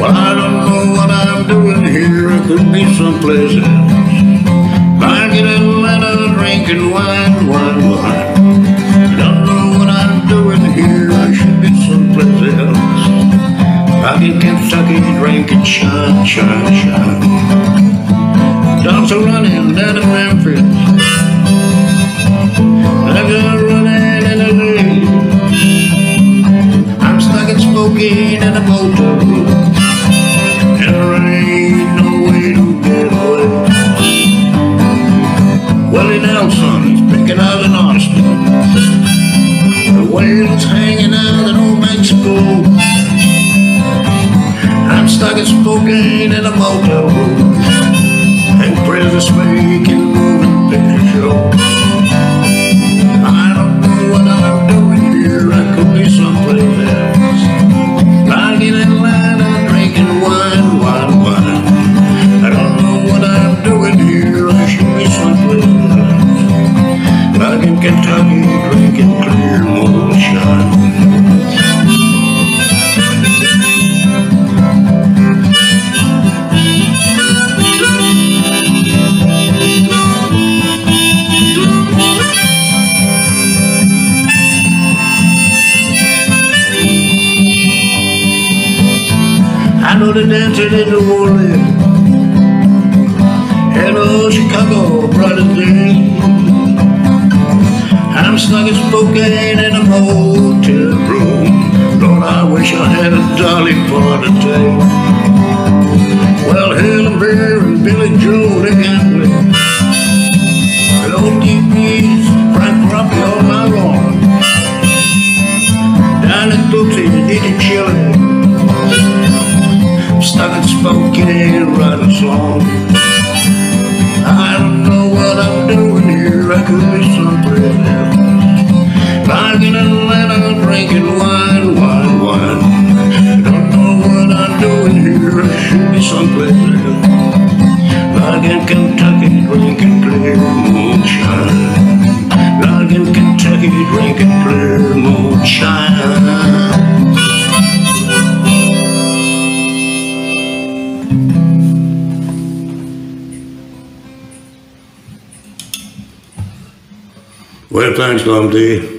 Well, I don't know what I'm doing here. I could be someplace else. Back in Atlanta, drinking wine, wine, wine. I don't know what I'm doing here. I should be someplace else. Back in Kentucky, drinking shine, shine, shine. Dogs are running down to Memphis. Nelson is picking out an Austin. The whale's hanging out in Old Mexico. I'm stuck in Spokane in a motel room. And Kris is making know the dancer in New Orleans. Hello, Chicago, brother day. I'm stuck in Spokane in a motel room. Lord, I wish I had a dolly for the day. Well, Hill and Bare and Billy Joe, they got me. Hello, TP's, Frank Robbie on my lawn. Down at Tootsie, Diddy Chili. Stuck in Spokane, writing song. I don't know what I'm doing here. I could be someplace else. Like in Atlanta, drinking wine, wine, wine. Don't know what I'm doing here. I should be someplace else. Like in Kentucky, drinking clear moonshine. Well, thanks, Tom T.